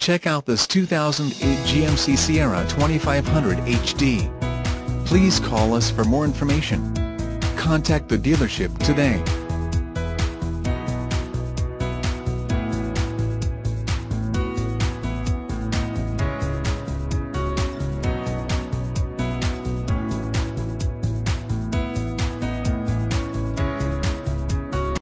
Check out this 2008 GMC Sierra 2500 HD. Please call us for more information. Contact the dealership today.